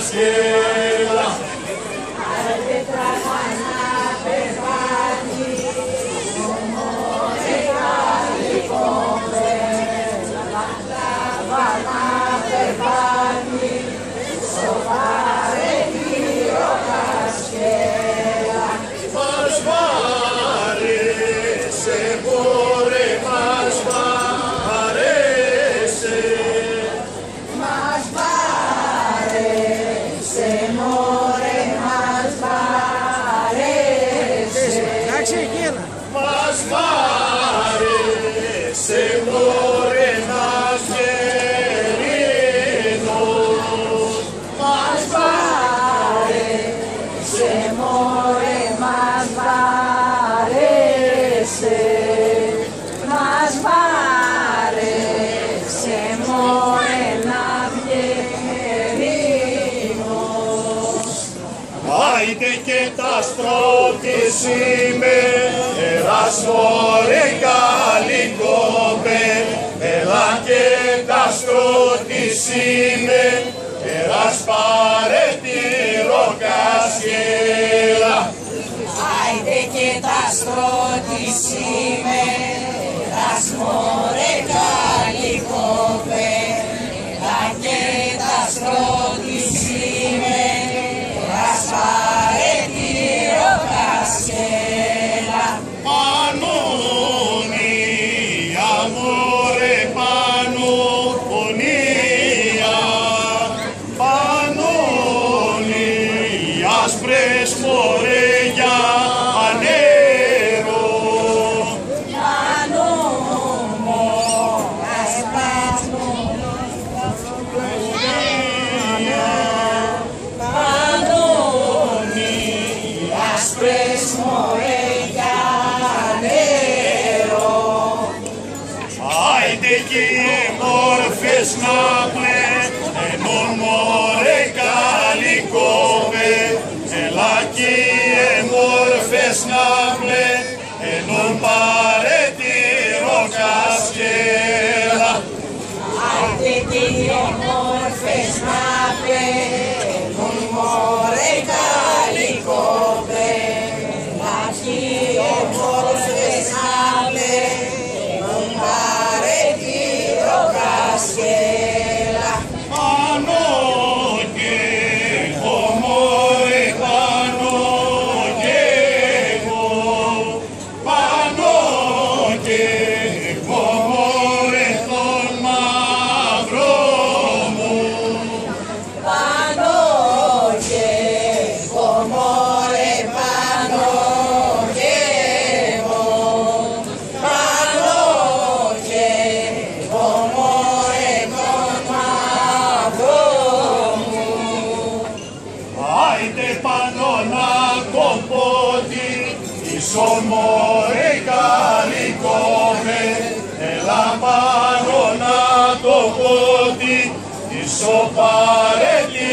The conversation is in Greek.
Yes, yeah. είτε καταστροφή σήμερα σπορε καλή κόμπε Έλα και καταστροφή σήμερα Ερασπάρε τη ροκασκέλα Αιτε και τα στρώτη σήμερα σπορε άσπρες μωρέ για ανέρο. Άσπρες μωρέ για ανέρο. Άιντε και μόρφες να πλε, ενώ μωρέ Εσνάβλε, ενών παρέτηρο κασκε, Σωμόρε καλικόμε, έλα πάνω να το πόδι, ισοπαρέλει